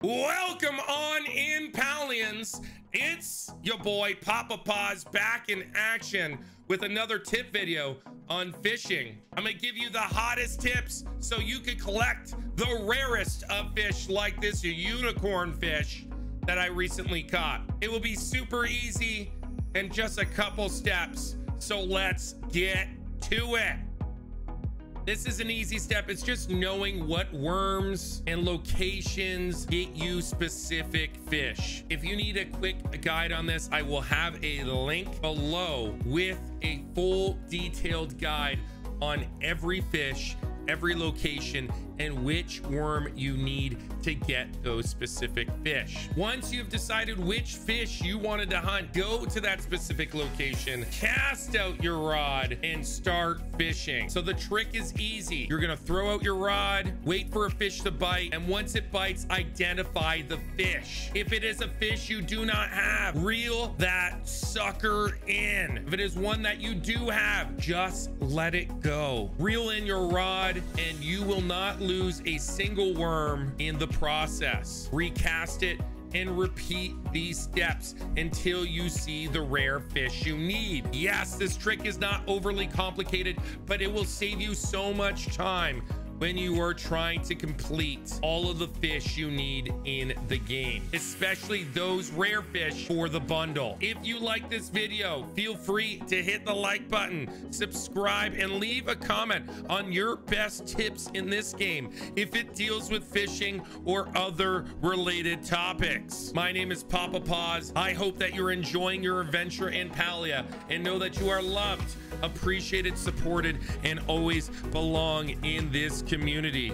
Welcome on in, Palians. It's your boy Pappa Paws back in action with another tip video on fishing. I'm gonna give you the hottest tips so you can collect the rarest of fish like this unicorn fish that I recently caught. It will be super easy and just a couple steps. So let's get to it. This is an easy step. It's just knowing what worms and locations get you specific fish. If you need a quick guide on this, I will have a link below with a full detailed guide on every fish every location and which worm you need to get those specific fish. Once you've decided which fish you wanted to hunt, go to that specific location, cast out your rod and start fishing. So the trick is easy. You're gonna throw out your rod, wait for a fish to bite, and once it bites, identify the fish. If it is a fish you do not have, reel that sucker in. If it is one that you do have, just let it go. Reel in your rod, and you will not lose a single worm in the process. Recast it and repeat these steps until you see the rare fish you need. Yes, this trick is not overly complicated, but it will save you so much time when you are trying to complete all of the fish you need in the game, especially those rare fish for the bundle. If you like this video, feel free to hit the like button, subscribe, and leave a comment on your best tips in this game if it deals with fishing or other related topics. My name is Pappa Paws. I hope that you're enjoying your adventure in Palia and know that you are loved, appreciated, supported, and always belong in this community.